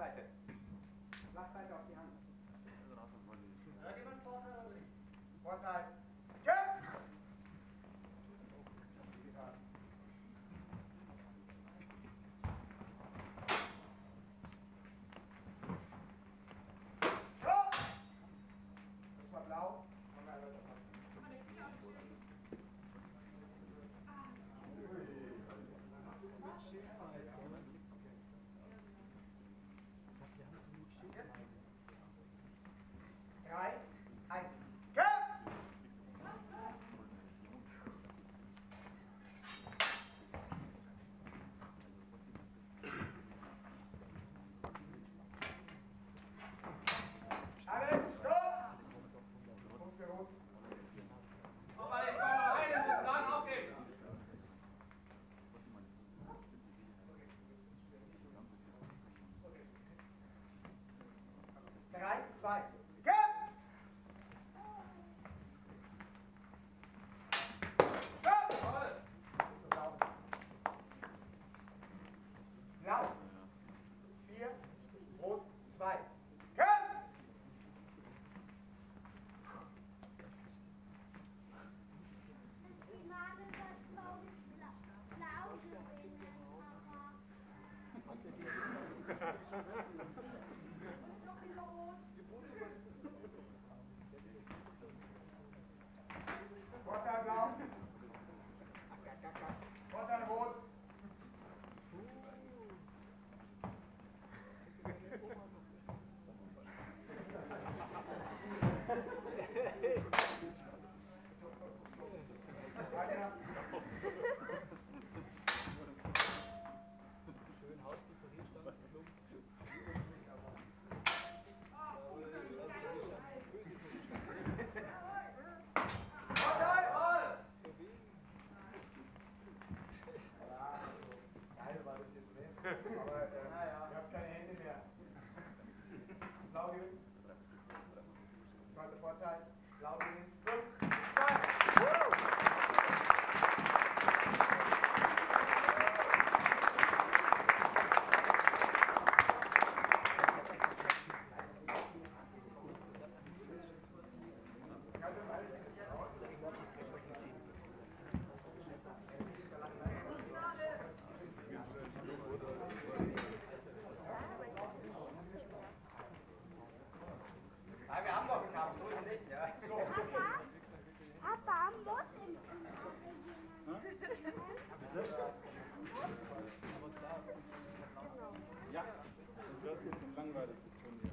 side. Last side of the hand. What side? zwei. Geh! Blau. Vier. Rot. Zwei. Geh! Ich mag es, dass Blau blau gewinnen, Papa. langweilig ist schon hier.